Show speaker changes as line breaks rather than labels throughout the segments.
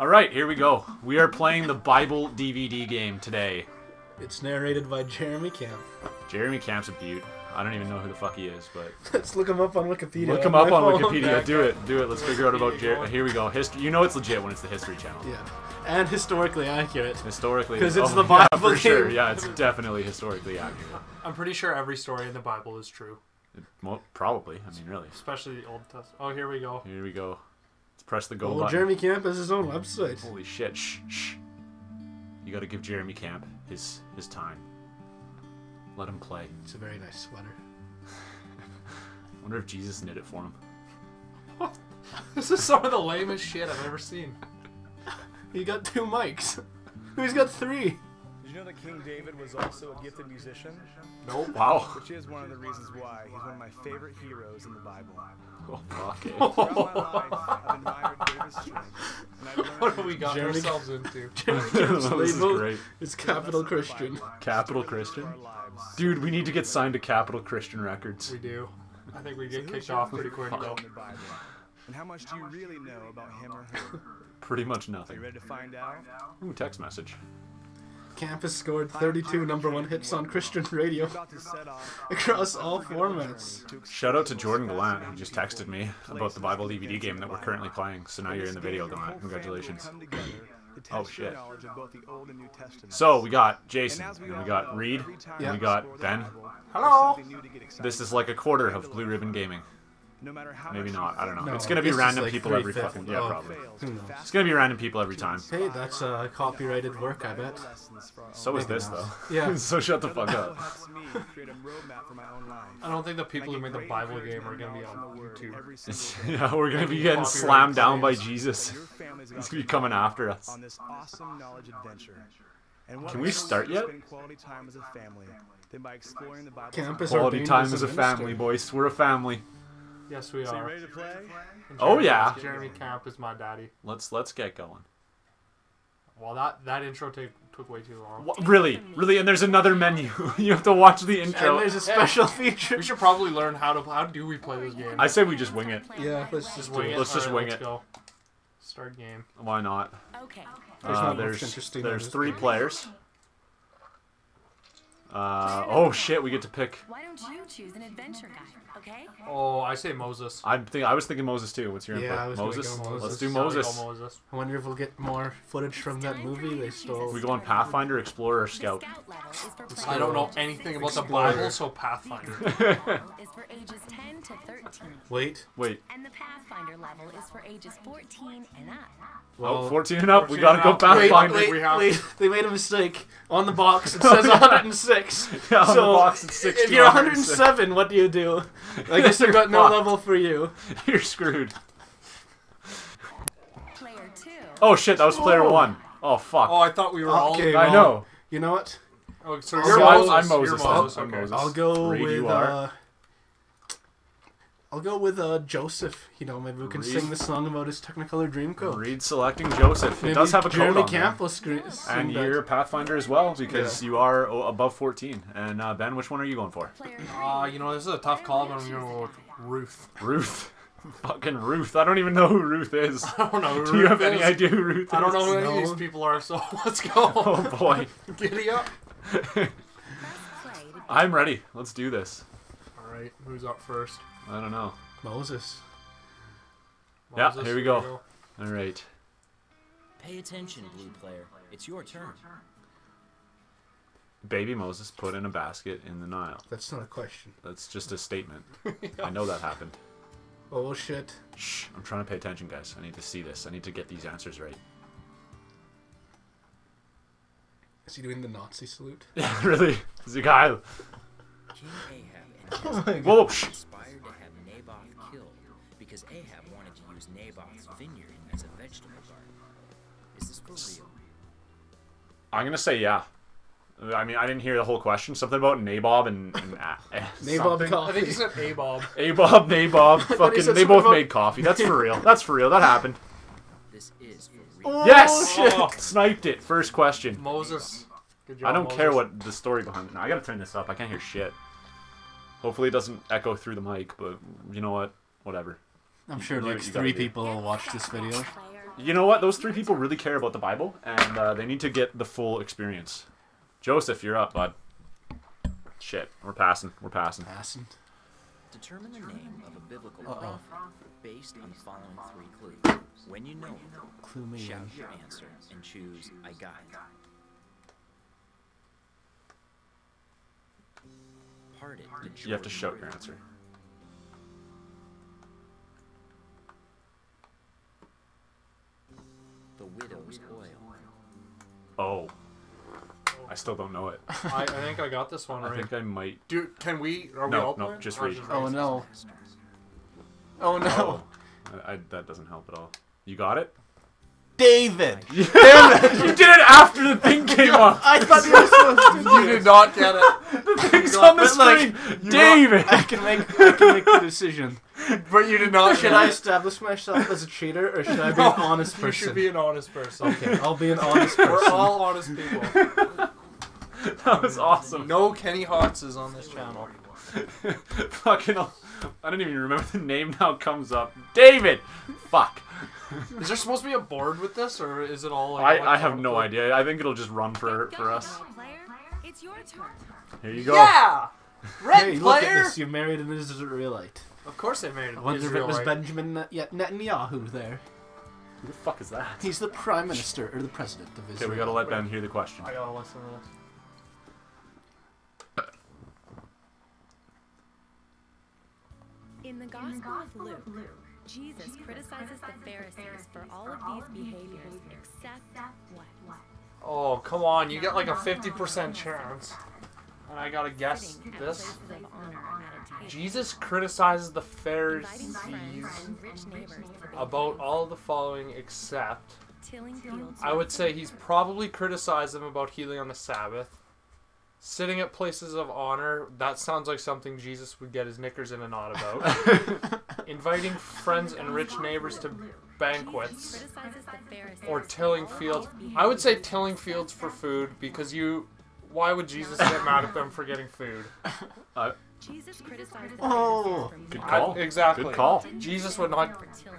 All right, here we go. We are playing the Bible DVD game today.
It's narrated by Jeremy Camp.
Jeremy Camp's a beaut. I don't even know who the fuck he is, but
Let's look him up on Wikipedia.
look him up on. Wikipedia. Do it, do it. Let's figure out about Jer. Here we go. History. You know it's legit when it's the History Channel.
Yeah, and historically accurate.
Historically,
'Cause it's
oh,
the
yeah,
Bible
for sure. Yeah, it's definitely historically accurate.
I'm pretty sure every story in the Bible is true,
Well, probably. I mean, really.
especially the Old Testament. Oh, here we go.
Here we go. Press the go
Well,
button.
Jeremy Camp has his own website.
Holy shit! Shh, shh. You got to give Jeremy Camp his his time. Let him play.
It's a very nice sweater.
I wonder if Jesus knit it for him.
This is some of the lamest shit I've ever seen.
He got two mics. He's got three.
Did you know that King David was also a gifted musician?
Nope.
Wow.
Which is one of the reasons why he's one of my favorite heroes in the Bible.
Oh, fuck it.
Throughout my life, I've admired David's strength. And I've learned
What have we got
Jeremy-
ourselves into?
Jeremy Camp's
this is
label
great.
is Capitol Christian.
Capitol Christian. Dude, we need to get signed to Capitol Christian Records.
We do. I think we get
who's
kicked off pretty quick though.
in the Bible? And how much do you really know about him or her?
Pretty much
Are
nothing.
you ready to find out?
Ooh, text message.
Camp has scored 32 number one hits on Christian radio
We're about to set off
across all formats.
Shout out to Jordan Gallant who just texted me about the Bible DVD game that we're currently playing. So now you're in the video, Gallant. Congratulations. Oh, shit. So we got Jason, and we got Reed, and we got Ben.
Hello.
This is like a quarter of Blue Ribbon Gaming.
No matter how
Maybe
much
not. I don't know.
No,
It's gonna be random
like
people every fucking yeah, probably.
fails,
Who knows?
fast
It's gonna be random people every time.
Hey, that's uh, copyrighted work, I bet.
lessons for
So is this
not.
though.
Yeah.
so shut the fuck up.
helps me create a roadmap for my own life.
I don't think the people who made the Bible game are gonna be on
Word
YouTube.
every single day.
Yeah, we're gonna be getting slammed down by. Jesus. He's gonna be coming after us.
on this awesome knowledge adventure. And what
Can we start
way to
yet?
Spend quality time as a family than by exploring the Bible.
Camp is
Quality time
as
as
a
a family, boys. We're a family.
Yes, we
So you
are.
ready to play?
And
Oh,
Jeremy-
yeah.
Jeremy Camp is my daddy.
Let's let's get going.
Well, that that intro take, took way too long.
What, really, really, and there's another menu. you have to watch the
And
intro.
there's a special feature.
We should probably learn how to how do we play this game.
I say we just wing it.
Yeah, let's just
just
do
wing
it.
it.
Let's just
Alright,
wing
let's
it.
Go. Start game.
Why not?
Okay.
There's
Uh,
not much
there's
interesting on
there's
this
three
game.
players. Uh, oh shit, we get to pick.
Why don't you choose an adventure guide, okay?
Oh, I say Moses.
I'm think I was thinking Moses too. What's your
Yeah, I
input?
was gonna
Moses? Let's do
Gotta go
Moses.
Moses.
I wonder if we'll get more footage from that movie they stole.
We go on Pathfinder, Explorer, or Scout.
scout level is for
I don't know anything
six
about the
to
Explorer.
Bible, so Pathfinder.
level is for ages 10 to 13.
Wait.
Wait,
And the Pathfinder level is for ages 14 and up.
oh,
Well,
14 and up. We gotta go
up. Wait,
Pathfinder.
Wait,
we have-
wait, they made a mistake. On the box, it says 106.
Yeah, on the
so
box it's 6
if you're
106.
107, what do you do? I guess they've got no
Fuck.
level for you.
You're screwed.
Player 2.
Oh shit, that was player
Oh.
one. Oh fuck.
Oh, I thought we were all.
Okay,
I know.
You know what?
Oh, so
I'll
you're
go-
Moses.
I'm
You're
Moses.
Moses.
I'm
okay.
Moses.
I'll go
Reed,
with
you are?
uh I'll go with uh Joseph. You know, maybe we can
Reed?
sing the song about his Technicolor Dreamcoat.
Reed selecting Joseph.
Maybe
it does have a code
Jeremy
on there.
Camp will screen, sing
And
that.
you're a Pathfinder as well because
Yeah.
you are above 14. And uh, Ben, which one are you going for?
Player 3.
Uh, you know, this is a tough call, but I'm gonna go with Ruth.
Ruth. Fucking Ruth. I don't even know who Ruth is.
I don't know. Who
Do you have
Ruth
any idea who Ruth is?
I don't know who any of these people are, so let's go.
Oh boy.
Giddy up.
Press play to
I'm ready. Let's do this.
All right, who's up first?
I don't know.
Moses.
Yeah, here we go. All right.
Pay attention, blue player. It's your turn.
Baby Moses put in a basket in the Nile.
That's not a question.
That's just a statement. I know that happened.
Oh shit.
Shh. I'm trying to pay attention, guys. I need to see this. I need to get these answers right.
Is he doing the Nazi salute?
Yeah, really? Zikyle.
King Ahab and
Oh
Jezebel
my
Whoa.
Because Ahab wanted to use Naboth's vineyard as a vegetable garden. Is this for real?
I'm gonna say yeah. I mean, I didn't hear the whole question. Something about Nabob and, and uh,
Nabob
something.
I think he said Abob.
Abob, Nabob, fucking. They both
about-
made coffee. That's for real. That's for real. That happened.
This is for real.
Oh,
yes,
shit.
Oh.
sniped it. First question.
Moses. Good job,
I don't care what the story behind it. I gotta turn this up. I can't hear shit. Hopefully it doesn't echo through the mic, but you know what? Whatever.
I'm sure like
you
three people will watch this video.
You know what? Those three people really care about the Bible, and uh, they need to get the full experience. Joseph, you're up, bud. Shit, we're passing. We're passing.
Passing.
Determine the name of a biblical
Uh-oh.
prophet based on the following three clues. When you know
Clue me
shout
in.
your answer and choose I got it. Parted the
You have to shout your answer.
Widow's oil.
Oh. I still don't know it.
I, I think I got this one
I
right.
think I might.
Dude, can we? Are we
No,
all
no,
playing?
just
Or
read.
Oh
Reese?
no. Oh no.
Oh. I, I, that doesn't help at all. You got it?
David!
you did it after the thing came up.
I thought you were supposed to
You did not get it,
The thing's on the
But, like,
screen. David.
I can make I can make the decision.
but you did not.
Should
get
I establish myself as a cheater or should I be an honest person?
You should
person?
be an honest person.
Okay, I'll be an honest person.
We're all honest people.
that was awesome.
No Kenny Hotzes on this channel.
Fucking. I don't even remember the name now. Comes up. David. Fuck.
Is there supposed to be a board with this, or is it all? Like,
I, I have no
electronically?
idea. I think it'll just run for for us.
It's your turn.
Here you go.
Yeah. Red
Hey, look at
player.
this. You married an Israelite.
Of course they made it.
I wonder if it was
right?
Benjamin Net- Yet- Netanyahu there.
Who the fuck is that?
He's the prime minister or the president of
Okay,
Israel.
we gotta let Ben hear the question.
I gotta listen to this.
In the Gospel of Luke, Jesus criticizes the Pharisees for all of these behaviors except what?
Oh come on! You get like a fifty percent chance, and I gotta guess this.
places of honor at a table.
Jesus criticizes the
Inviting
Pharisees
and rich neighbors to the
about all the following except. I would say he's probably criticized them about healing on the Sabbath. Sitting at places of honor, that sounds like something Jesus would get his knickers in a knot about. Inviting friends and rich neighbors to banquets.
criticizes the Pharisees
Or tilling fields. I would say tilling fields for food because you. Why would Jesus get mad at them for getting food?
Uh,
Jesus criticized the
Oh,
for
good
not
call.
I- exactly.
Good call.
Jesus would not.
for tilling.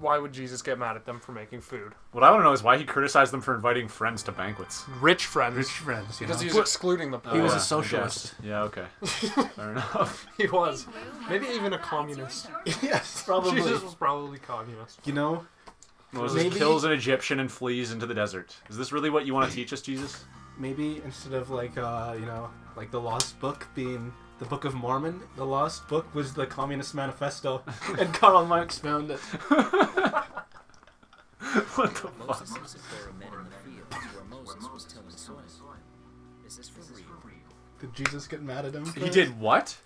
Why would Jesus get mad at them for making food?
What I want to know is why he criticized them for inviting friends to banquets.
Rich friends.
Rich friends, you
Because
know.
he's excluding the poor.
He was
Oh,
a socialist.
Yeah, okay. Fair enough.
He was. Maybe even a communist.
yes, probably.
Jesus was probably communist.
You know,
Moses
Maybe-
kills an Egyptian and flees into the desert. Is this really what you want to teach us, Jesus?
Maybe instead of like uh, you know, like the Lost Book being the Book of Mormon, the Lost Book was the Communist Manifesto, and Karl Marx found it.
what the
Moses
fuck?
and Zipporah in the fields where Moses was tilling soil. Is this for real?
Did Jesus get mad at him? For
He did what?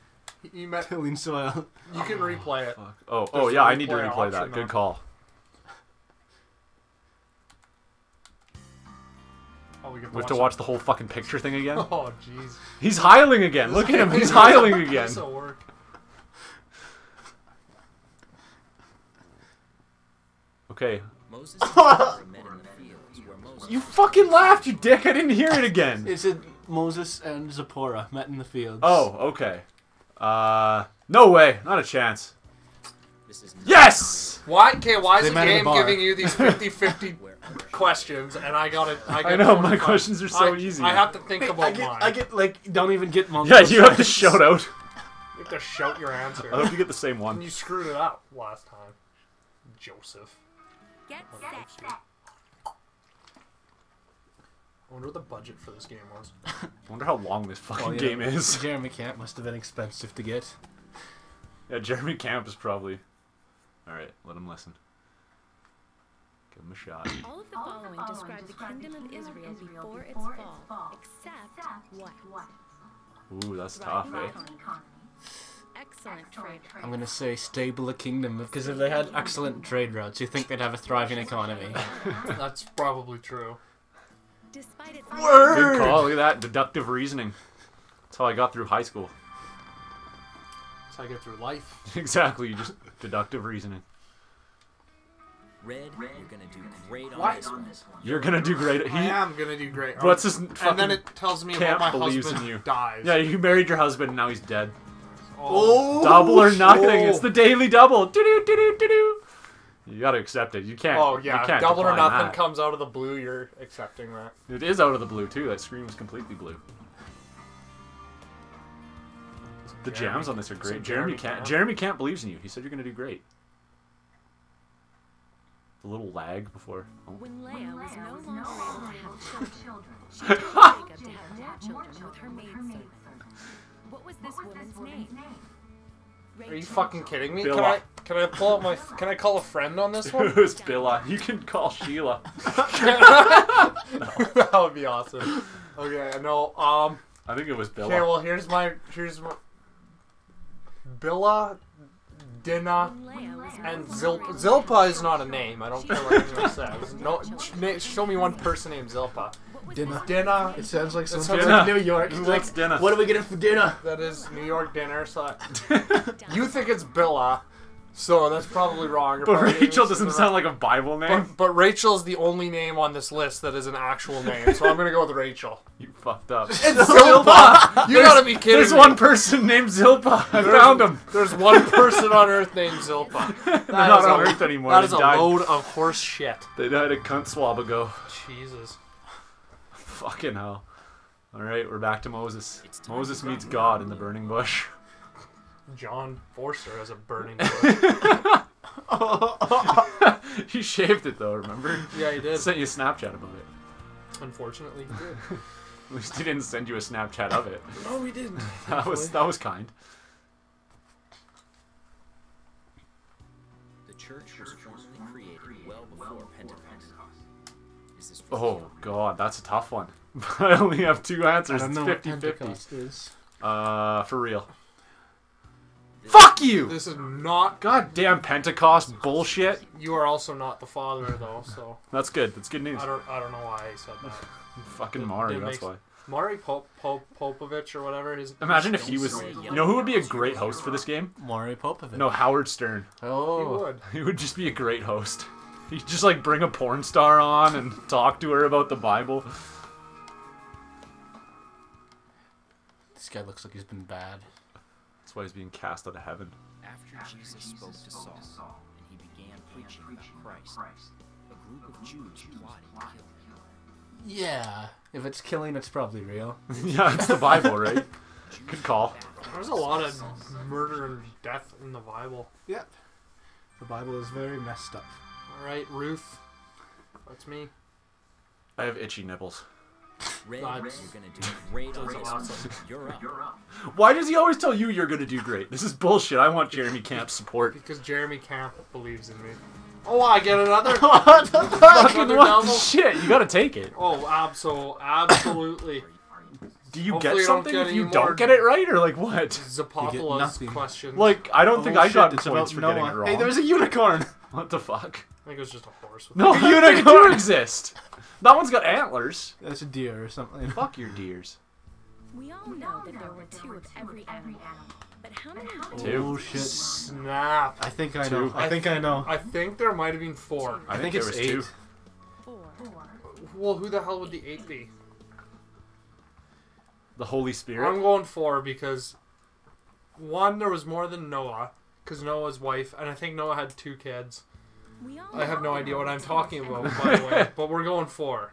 You met.
tilling soil.
You can replay it.
Fuck. Oh,
There's
oh yeah, I need to
replay
replay that.
option
Good
on-
call.
Oh, we get
We have to watch the whole fucking picture thing again.
Oh, jeez.
He's hiling again. Look at him. He's hiling again.
This'll work.
Okay.
Moses and Zipporah met in the fields where Moses
You fucking laughed, you dick. I didn't hear it again.
Is It Moses and Zipporah met in the fields.
Oh, okay. Uh, no way. Not a chance.
This is
Yes!
Why? Okay, why is the
met in a
game
bar.
giving you these 50-50 questions, and I got it? I,
I know, my
25?
questions are so
I-
easy.
I have to think
Hey,
about
I get,
mine.
I get like don't even get multiple.
Yeah, you have to shout out.
You have to shout your answer.
I hope you get the same
and
one.
you screwed it up last time, Joseph.
Get set.
I wonder what the budget for this game was.
I wonder how long this fucking oh,
Well, you
game is.
Jeremy Camp must have been expensive to get.
Yeah, Jeremy Camp is probably. Alright, let him listen. Give him a shot.
All of the following describe the kingdom of Israel before its fall, except what?
Ooh, that's tough,
Thriving
eh?
economy. Excellent trade.
I'm gonna say stable a kingdom because if they had excellent trade routes, you think they'd have a thriving economy.
That's probably true.
Despite its
Good call. Look at that. Deductive reasoning. That's how I got through high school.
That's how I get through life.
exactly. you Just deductive reasoning.
Red, you're gonna do great on
Why-
this one.
You're gonna do great. He,
I am gonna do great.
What's his
and then it tells me
camp
about my husband
you.
dies.
Yeah, you married your husband and now he's dead.
Oh.
Double or nothing.
Oh.
It's the daily double. Doo-doo, doo-doo, doo-doo. You gotta accept it. You can't.
Oh
you
yeah,
can't
double or nothing
that.
comes out of the blue. You're accepting that.
It is out of the blue too. That screen was completely blue. The
Jeremy-
jams on this are great. Jeremy,
Jeremy
can't.
Camp.
Jeremy can't believes in you. He said you're gonna do great. The little lag before. Oh.
When Leah was no longer able to have children, she told Jacob to have more children with her maidservant. What was this woman's name?
Are you fucking kidding me? Can I can I pull up my can I call a friend on this one?
it was Billa. You can call Sheila.
that would be awesome. Okay, I know. Um.
I think it was Billa.
Okay, well here's my here's my Billa, Dinah,
When Leah was no
and
longer
Zilpah.
Zilpah
is not a name. I don't care what anyone says. No, sh- show me one person named Zilpah.
What was
Dinner. It sounds like
sounds
something
like
from New York.
Who
It's like,
dinner?
What are we getting for dinner?
That is New York dinner. So you think it's Billa, so that's probably wrong.
But
probably
Rachel doesn't sound like a Bible name.
But, but Rachel's the only name on this list that is an actual name, so I'm gonna go with Rachel.
You fucked up.
Zilpah! You gotta be kidding
There's
me.
one person named Zilpah. I found him.
There's one person on Earth named Zilpah.
They're not
is
on
a-
Earth anymore.
That
They
is a
died.
load of horse shit.
They died a cunt swab ago.
Jesus.
Fucking hell. All right, we're back to Moses. Moses meets God in the burning bush.
John Forster has a burning bush.
he shaved it though. Remember?
yeah, he did.
Sent you a Snapchat about it.
Unfortunately, he did.
At least he didn't send you a Snapchat of it.
No, he didn't.
That was that was kind.
The church was formally created well before Pentecost. Is this
Oh god, that's a tough one. I only have two
I
answers.
don't
It's
know what
50 50.
Pentecost is.
Uh, for real. Fuck you!
This is not.
Goddamn Pentecost bullshit.
You are also not the father, though. So
That's good. That's good news.
I don't. I don't know why I said that.
Fucking
It-
Maury,
it
that's why.
Maury Pop, Pop, Popovich or whatever his.
Imagine if he was. You know who would be a great host for this game?
Maury Popovich.
No, Howard Stern.
Oh, He
would.
He would just be a great host. He'd just like bring a porn star on and talk to her about the Bible.
This guy looks like he's been bad.
That's why he's being cast out of heaven.
After Jesus spoke to Saul and he began preaching about Christ, a group of Jews plotted to kill him.
Yeah. If it's killing, it's probably real.
yeah, it's the Bible, right? Good call.
There's a lot of murder and death in the Bible.
Yep. The Bible is very messed up.
All right, Ruth. That's me.
I have itchy nipples.
Red,
That's-
you're gonna do great on this.
awesome.
You're up.
Why does he always tell you you're gonna do great? This is bullshit. I want Jeremy Camp's support.
Because Jeremy Camp believes in me. Oh, I get another.
Fucking
Another
what
double?
the shit? You gotta take it.
Oh, absolutely, absolutely.
Do you
Hopefully
get
you
something
get
if you don't get it right, or like what?
Zapopoulos
nothing.
question.
Like I don't think
Oh,
I
shit,
got
it's
points for
about
getting it
Noah.
wrong.
Hey, there's a unicorn.
What the fuck?
I think it was just a horse. With
No, they do exist. That one's got antlers.
That's a deer or something.
Fuck your deers.
We all know that there were two of every animal. But how many
Two.
Oh shit.
Snap.
I think I
Two.
know. I think I know.
I think there might have been four.
I,
I
think,
think
there
it's
was two.
eight.
Four.
Well, who the hell would the eight be?
The Holy Spirit.
I'm going four because one, there was more than Noah, because Noah's wife, and I think Noah had two kids.
We all
I have no idea what I'm talking about, by the way. But we're going
for.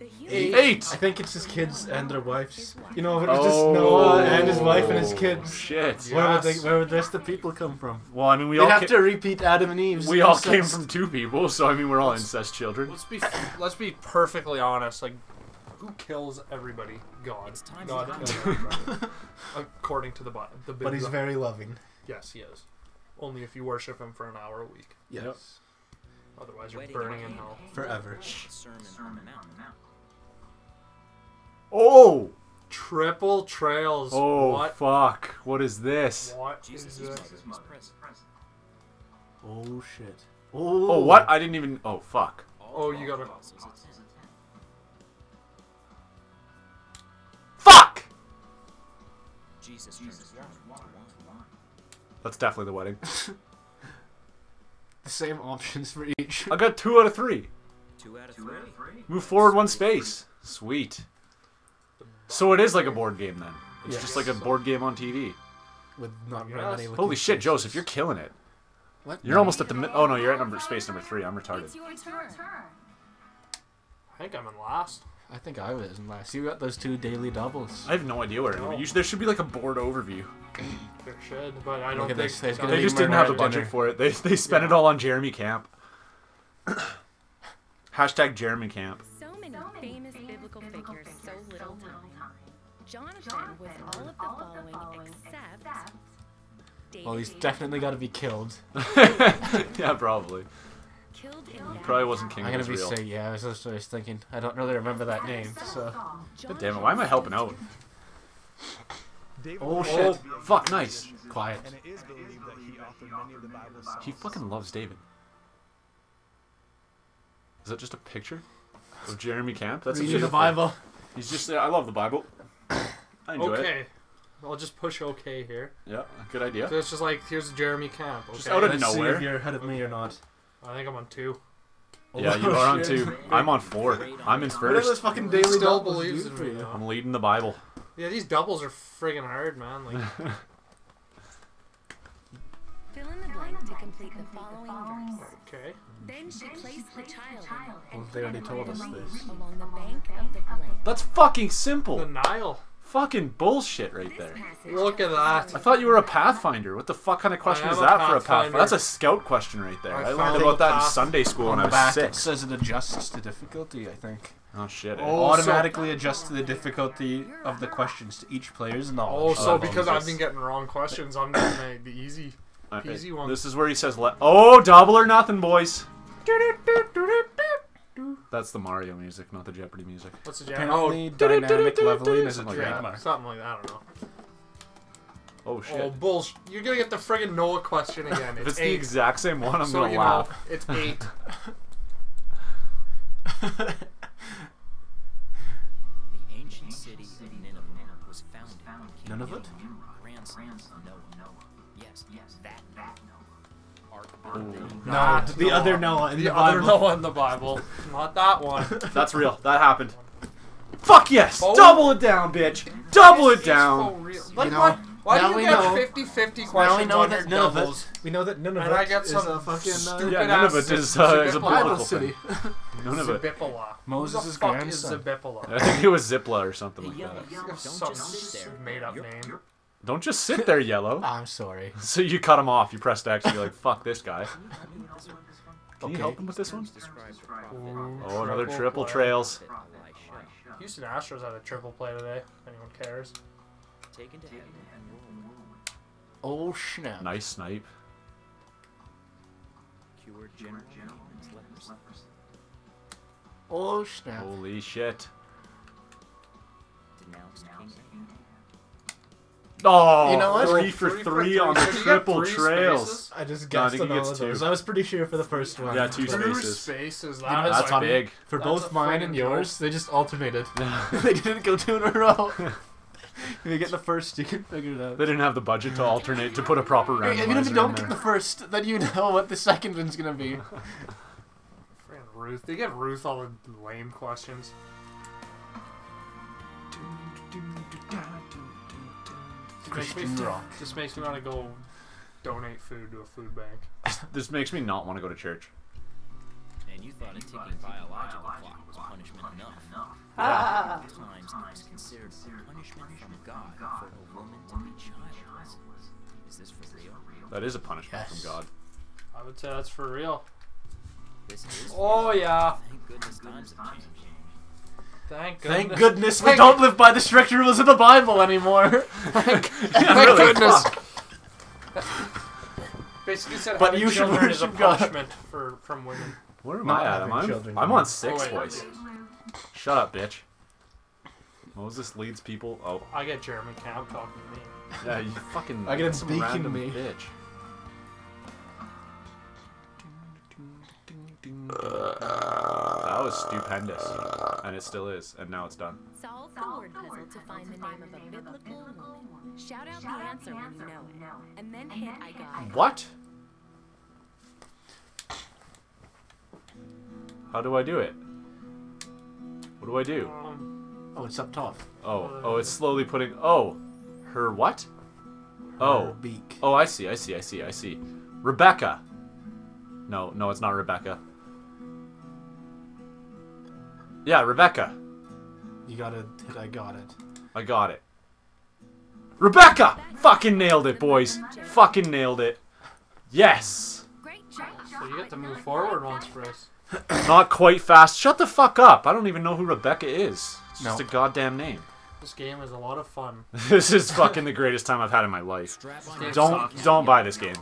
Eight.
Eight.
I think it's his kids and their wives. You know, if it was just oh. Noah and his wife and his
Oh,
kids.
Shit.
Yeah.
Where would, they,
Yes.
where would the rest of the people come from?
Well, I mean, we
They'd
all
have
ca-
to repeat Adam and Eve's.
we all came
incest.
from two people, so I mean, we're all incest children.
Let's be let's be perfectly honest. Like, who kills everybody? God.
It's time
God
to
kills everybody. According to the Bible. The
But he's
Bible.
very loving.
Yes, he is. Only if you worship him for an hour a week.
Yes.
Otherwise, you're burning in hell.
Forever.
The Sermon on the Mount.
Oh.
Triple trails.
Oh
What?
fuck! What is this?
What is
Jesus'
this?
mother was present.
Oh shit. Oh.
Oh, what? I didn't even. Oh fuck.
Oh, you gotta-
Holocaust is its-
Fuck!
Jesus turned water into wine.
That's definitely the wedding.
The same options for each.
I got two out of three.
Two out of three.
Move forward one space. Sweet. So it is like a board game then. It's
Yes.
just like a board game on TV.
With not very
Yes.
many.
Holy shit,
faces.
Joseph, you're killing it.
What?
You're almost at the. mi- Oh no, you're at number space number three. I'm retarded.
It's your turn.
I think I'm in last.
I think I was in last. You got those two daily doubles.
I have no idea where.
No.
You should, there should be like a board overview.
There should, but I don't think
this, there's gonna
They
be
just didn't have the budget
dinner.
for it. They they spent it all on Jeremy Camp. Hashtag Jeremy Camp.
So many famous biblical figures, so little time. Jonathan was all of the following except David
Well, he's definitely got to be killed.
yeah, probably.
Killed
He probably wasn't king
I'm gonna be
Israel.
say yeah. I was just I was thinking. I don't really remember that name. So.
God damn it! Why am I helping out?
Oh, shit.
to be a
Fuck, nice.
Quiet.
And it is believed that he authored many of the Bible's songs.
He fucking loves David. Is that just a picture of Jeremy Camp? That's a
Reading the
beautiful-
Bible.
He's just. I love the Bible. I enjoy it.
Okay, I'll just push OK here.
Yeah, good idea.
So it's just like here's Jeremy Camp. Okay,
Just out of
Let's see if you're ahead of me or not.
I think I'm on two.
Yeah, you
Oh,
are on two. I'm on four. I'm in
What are those
first.
fucking daily
still
doubles
believes
do
in
for
me
you?
though.
I'm leading the Bible.
Yeah, these doubles are friggin' hard, man. Like,
Fill in the blank to complete the following verse.
okay.
Then she placed the child
Well, they already told us this.
along the bank of the lake.
That's fucking
The
simple.
Nile.
Fucking bullshit right there.
Look at that.
I thought you were a Pathfinder. What the fuck kind of question
I
is
am a
that for a
Pathfinder.
Pathfinder? That's a scout question right there.
I
I, learned about
a
that in
path.
Sunday school when
On
I was
back it
six.
says it adjusts to difficulty. I think.
Oh shit. eh?
Oh, so-
Automatically adjusts to the difficulty of the questions to each player's
Oh,
knowledge.
so
love
because I've been getting wrong questions, I'm getting the, the easy. Easy
uh,
one.
This is where he says, "Let oh double or nothing, boys." That's the Mario music, not the Jeopardy music.
What's the jam? Oh,
Apparently, dynamic leveling is a
Something like that.
trademark.
something like that. I don't know.
Oh shit.
Oh, bullshit. You're gonna get the friggin' Noah question again.
if
It's,
it's the
eight.
exact same one, I'm
so
gonna
you
laugh.
know, it's eight.
The ancient city of Nineveh was founded by King
Nineveh?
Noah. Ark
Ooh.
building.
No,
Nah,
the
Noah.
other Noah in
The
the,
other
Bible.
Noah in the Bible, not that one.
That's real. That happened. Fuck yes!
Oh.
Double it down, bitch. Double it
It's
down.
for real.
You
Like
know,
what? Why
now
do
we
you get
know-
50-50 questions
Now we know
on
that
your
none of
doubles?
it. We know that none of
And I
it
get
is
some
a fucking uh,
stupid
Yeah,
ass
none of it is, uh, is a
Zibipola.
Bible
biblical
city.
thing. None of it.
Zibipola.
Moses'
Who the fuck
grandson.
is Zibipola?
I think it was Zipla or something
The
like
yellow
that.
don't
Some
just sit there.
made up
You're-
name.
You're-
Don't just sit there, yellow.
I'm sorry.
So you cut him off. You pressed X. and You're like, fuck this guy.
Can you help me with this one?
Can you help him with this one?
Describe the prophet
Ooh,
Oh, another
triple
triple
play.
trails.
Houston Astros had a triple play today. If anyone cares.
taken to heaven and whirlwind,
Oh snap!
Nice snipe.
cured general.
Oh snap!
Holy shit.
denounced King Ahab.
Oh,
You know what?
three for
Three
three,
for
on the
Did you get
triple
three
trails.
spaces?
I just
No, I
guessed
think
on
he
all
gets
of
two.
those. I was pretty sure for the first one.
Yeah, two
but
Two
spaces.
spaces.
know,
That is
That's
funny.
big.
For
That's
both
a
mine
friggin'
and yours,
joke.
they just alternated. they didn't go two in a row. if you get the first, you can figure it out.
They didn't have the budget to alternate to put a proper
Hey,
randomizer
Even if you don't
there.
get the first, then you know what the second one's gonna be.
Friggin' Ruth. They give Ruth all the lame questions. Just makes me,
rock.
just makes me want to go donate food to a food bank.
This makes me not want to go to church.
And you thought a ticking biological clock was punishment enough.
Ah.
Times it was considered a punishment from God for a woman to be childless. Is this for real?
That is a punishment
Yes.
from God.
I would say that's for real.
This is.
Oh yeah.
Thank goodness times have changed.
Thank goodness.
Thank goodness we
Thank-
don't live by the strict rules of the Bible anymore.
Thank
really,
goodness. Basically said
But
having
you should
children is a
worship God.
punishment for from women.
Where am I at? Am I?
children,
I'm on
mean.
six,
Oh, wait.
boys. Shut up, bitch. Moses leads people. Oh,
I get Jeremy Camp talking to me.
yeah, you fucking.
I get him
some
beaking
random
me.
bitch. That was stupendous, and it still is, and now it's done.
Solve the word puzzle to find the name of a biblical woman. Shout out the answer when you know it, and then hit I got it.
What? How do I do it? What do I do?
Oh, it's up top.
Oh, oh, it's slowly putting. Oh, her what? Oh,
beak.
oh, I see, I see, I see, I see. Rebecca. No, no, it's not Rebecca. Yeah, Rebecca.
You got it. I got it.
I got it. Rebecca! Fucking nailed it, boys. Fucking nailed it. Yes.
Great job.
So you get to move forward once, Chris.
Not quite fast. Shut the fuck up. I don't even know who Rebecca is. It's just
No.
a goddamn name.
This game is a lot of fun.
This is fucking the greatest time I've had in my life.
Strap on
Game
your
Don't don't buy this game.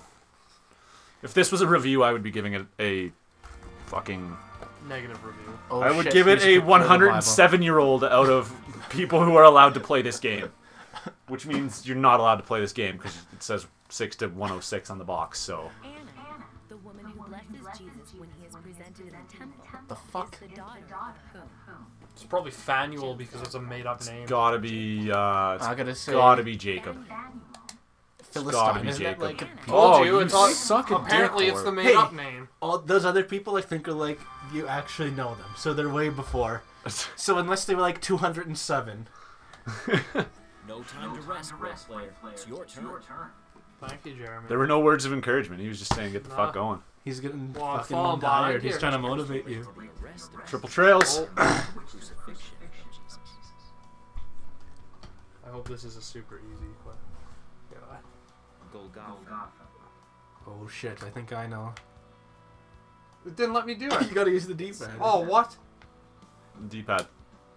If this was a review, I would be giving it a fucking.
Negative review.
Oh,
I would
shit,
give it a
gonna kill the Bible.
107 year old out of people who are allowed to play this game, which means you're not allowed to play this game because it says six to 106 on the box. So
Anna, the woman who blesses Jesus when he is presented in the temple,
The fuck?
the daughter of whom?
It's probably Phanuel because it's a made-up name.
gotta be uh, it's
I gotta say,
gotta be Jacob.
Philistine. Isn't that like a
Told
Oh,
you,
you
it's all,
suck a
apparently
dick,
it's the
Lord.
made-up
Hey.
name.
all those other people I think are like you actually know them, so they're way before. So unless they were like 207,
No time to rest, role player. It's your turn. your turn.
Thank you, Jeremy.
There were no words of encouragement. He was just saying, "Get the
Nah.
fuck going."
he's getting
Well,
fucking
falling behind
tired. He's trying to motivate you.
To be arrested.
Triple trails.
Oh,
Crucifixion of Jesus.
I hope this is a super easy but yeah.
Golgotha.
Oh shit! I think I know.
It didn't let me do it.
you gotta use the D-pad.
Oh, what?
D-pad.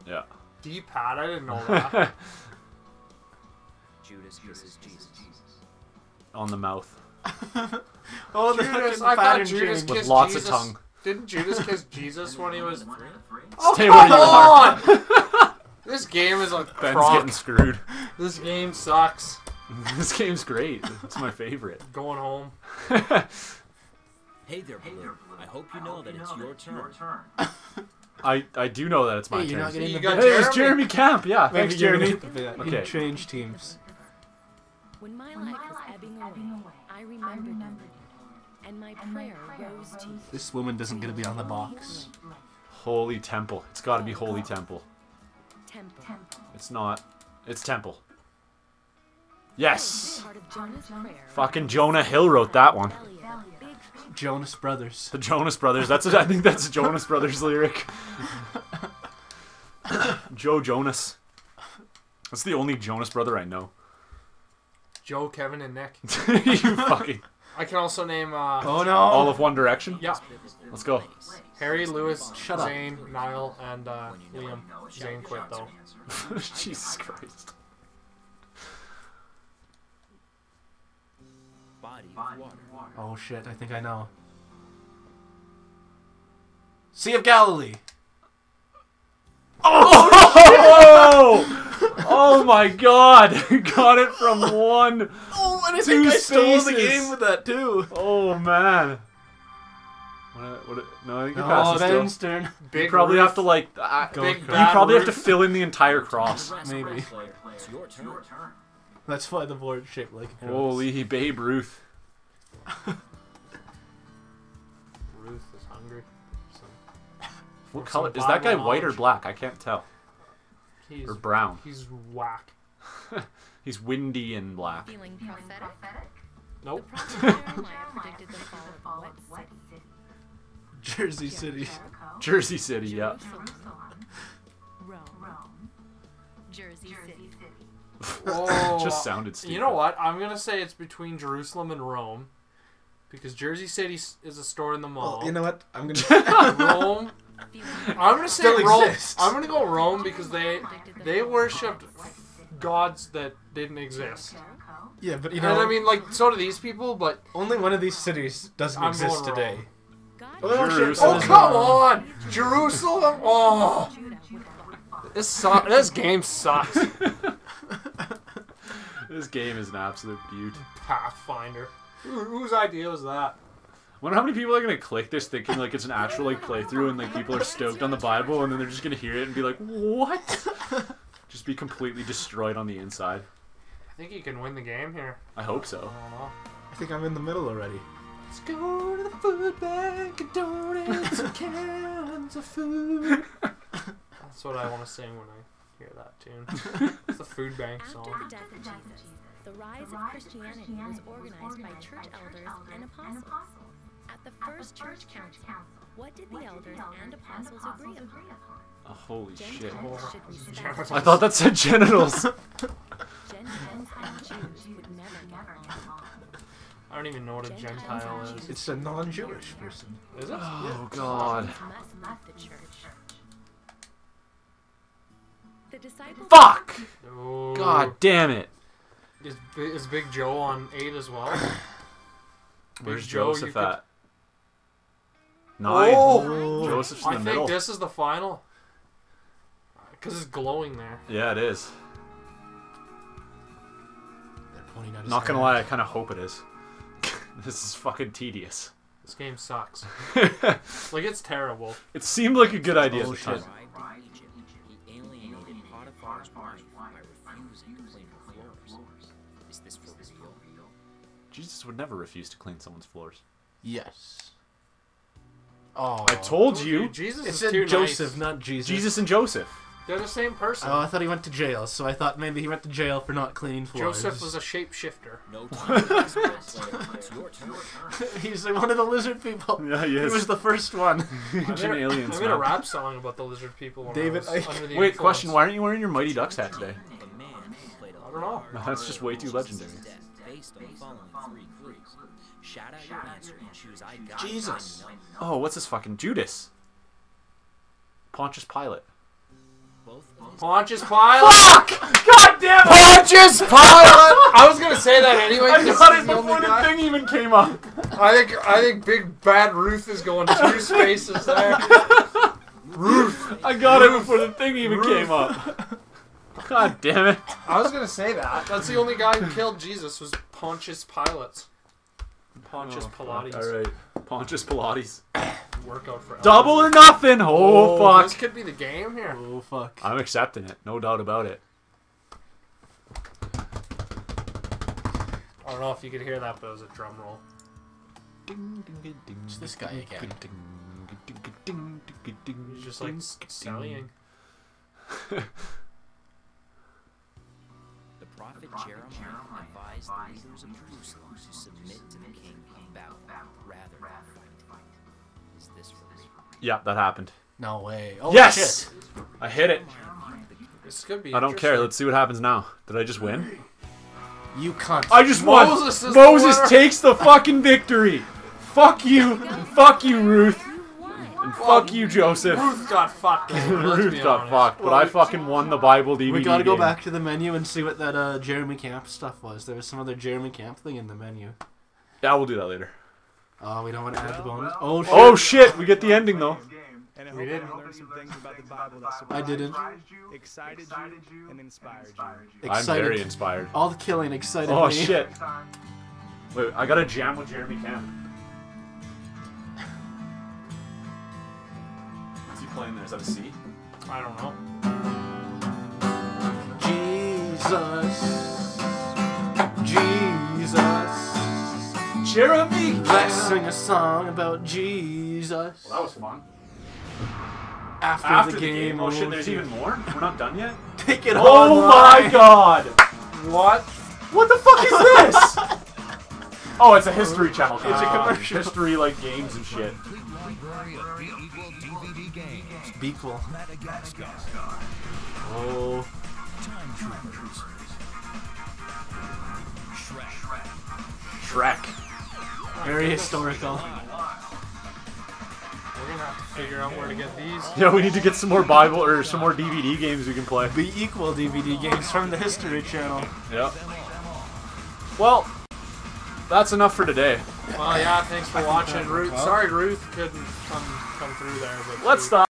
Yeah.
D-pad? I didn't know that.
Judas kisses Jesus.
On the mouth
oh, the
Judas, I thought
pattern
Judas
change.
with lots
Jesus.
of tongue.
Didn't Judas kiss Jesus when he was?
Oh, Stay where you
on! this game is a
Ben's
crock.
getting screwed.
This game sucks.
this game's great. It's my favorite.
Going home.
Hey there, Blue. I hope you know that it's your turn.
I I do know that it's my
Hey, you're
turn.
not getting the
got.
Hey, it's
Jeremy.
Jeremy Camp. Yeah,
Maybe
thanks,
you're
Jeremy.
get. You
Okay.
change teams.
When my life was ebbing away, I remembered you, and my prayer rose to you.
This woman doesn't get to be on the box.
Holy Temple. It's got to be Holy Temple.
Temple.
It's not. It's Temple. Yes.
Part of Jonah's prayer.
Fucking Jonah Hill wrote that one.
Belly of a big
Jonas Brothers.
The Jonas Brothers. That's a, I think that's a Jonas Brothers lyric. Joe Jonas. That's the only Jonas brother I know.
Joe, Kevin, and Nick.
you fucking
I can also name uh,
Oh no!
all of One Direction.
yeah,
Let's go.
Harry, Louis,
Shut up.
Niall, and uh, Liam. Zayn quit though.
Jesus Christ.
Oh shit! I think I know. Sea of Galilee.
Oh! Oh my God! Got it from one.
Oh, and I
Two
think I stole the game with that too.
Oh man. What? What? No, you can
Oh,
pass this
Ben's
still.
turn.
You probably
Ruth.
have to like. Uh,
Go
Big
you
Bad
probably have to fill in the entire cross.
Maybe.
role player. It's your turn.
That's why the board shaped like a cross.
Holy Babe Ruth.
Ruth is hungry. So
What color is that guy?
Bible
White or black? I can't tell.
he's
Or brown.
he's whack.
He's windy and black.
feeling prophetic.
Nope.
The prophet Jeremiah predicted the fall of what city?
Jersey City.
Jersey City. Yeah.
Rome. Jersey City.
Oh,
Just sounded stupid.
You know what? I'm gonna say it's between Jerusalem and Rome, because Jersey City is a store in the mall.
Well, you know what? I'm gonna.
Rome. I'm gonna say
Still
Rome.
exists.
I'm gonna go Rome because they they worshipped gods that didn't exist.
yeah, but you know,
And
know,
I mean, like, so do these people, but
only one of these cities doesn't
I'm
exist
going
today. Oh.
Jerusalem.
oh come on, Jerusalem. Oh,
Judah with the
this su- this game sucks.
This game is an absolute beaut.
Pathfinder. Who, whose idea was that?
Wonder how many people are gonna click this thinking like it's an actual like playthrough and like people are stoked on the Bible and then they're just gonna hear it and be like, what? just be completely destroyed on the inside.
I think you can win the game here.
I hope
I
so.
don't know.
I think I'm in the middle already.
Let's go to the food bank and donate some cans of food. That's what I want to sing when I hear that tune. It's the food bank
After
song.
The death the rise of Christianity was organized by church elders and apostles. At At the first church council, what did the elders and apostles agree upon?
Oh, holy shit.
Gentiles should respect.
I thought that said genitals.
Gentiles and Jews would never get along.
I don't even know what a Gentile is.
It's a non-Jewish person.
Is it?
oh god.
The disciples.
Fuck!
Oh.
God damn it.
Is, is Big Joe on 8 as well?
Where's
Joe,
Joseph
could-
at? Nine.
Oh!
Joseph's in
I
the
think this is the final. Because it's glowing there.
Yeah, it is.
They're pointing at his
Not gonna lie, I kind of hope it is. this is fucking tedious.
This game sucks. like, it's terrible.
it seemed like a good idea
Oh,
Jesus would never refuse to clean someone's floors.
Yes. Oh,
I told oh, you.
Jesus
It
is
said
too
Joseph,
nice.
not Jesus.
Jesus and Joseph.
They're the same person.
Oh, I thought he went to jail, so I thought maybe he went to jail for not cleaning floors.
Joseph was a shapeshifter.
No time for this, It's your.
He's one of the lizard people.
Yeah, he
He was the first one.
Ancient
I made, a,
aliens.
I made a rap song about the lizard people. When
David
I was
Icke.
under the
Wait,
influence.
question. Why aren't you wearing your Mighty Ducks hat today?
The man who played a
I don't know.
large
That's just way too legendary.
Jesus' Based on the following three clues. Shout out your answer and choose I got
Jesus.
Oh, what's this fucking Judas? Pontius Pilate.
Both of these
Pontius Pilate.
Fuck! God damn it! Pontius Pilate!
I was gonna say that anyway.
I
'cause
got it
the
before
only
the
guy.
thing even came up.
I think I think Big Bad Ruth is going two spaces there. Ruth.
I got it before the thing even came up. God damn it.
I was gonna say that. That's the only guy who killed Jesus was Pontius Pilate. Pontius Pilates.
Oh, Alright. Pontius Pilates.
Workout for
Double or nothing! Oh, fuck!
This
fuck.
could be the game here.
Oh fuck.
I'm accepting it. No doubt about it.
I don't know if you could hear that, but it was a drum roll.
It's this guy again.
He's just like s- sallying.
The prophet Jeremiah advised the leaders of Jerusalem to submit to the king of Babylon rather than fight. Is this for real?
Yeah, that happened.
No way. Oh
yes!
shit.
I hit it.
This could be.
I don't care. Let's see what happens now. Did I just win?
You cunt.
I just won.
Moses the
takes the fucking victory. Fuck you. Fuck you, Ruth.
You won.
And fuck you, Joseph.
Ruth got fucked. Let's
Ruth got
honest.
fucked, but I fucking won the Bible DVD.
we gotta go
game.
back to the menu and see what that uh, Jeremy Camp stuff was. There was some other Jeremy Camp thing in the menu.
Yeah, we'll do that later.
Oh, we don't want to add the bonus. Oh shit.
Oh shit, we get the ending though.
And I
We did.
you learned some things about the Bible that
I
surprised
didn't.
you, excited you, and inspired you.
I'm very inspired.
All the killing excited
Oh
me.
shit. Wait, I gotta jam with Jeremy Camp. Playing there? Is that a C?
I don't know.
Jesus. Jesus.
Jeremy
Let's sing a song about Jesus.
Well, that was fun.
After,
After
the game.
Oh shit, there's even more? We're not done yet?
Take it
Oh
online.
my god!
What?
What the fuck is this? oh, it's a history channel.
It's a commercial.
History like games and shit.
Library Be Equal DVD games.
Be equal.
Madagascar.
Oh.
Time Troopers. Shrek.
Shrek.
Very historical.
We're gonna have to figure out where to get these.
Yeah, we need to get some more Bible or some more DVD games we can play.
Be equal DVD games from the History Channel.
Yep. Well, that's enough for today.
Well, yeah. Thanks for watching, Ruth. Sorry, Ruth couldn't come come through there, but
Let's
she-
stop.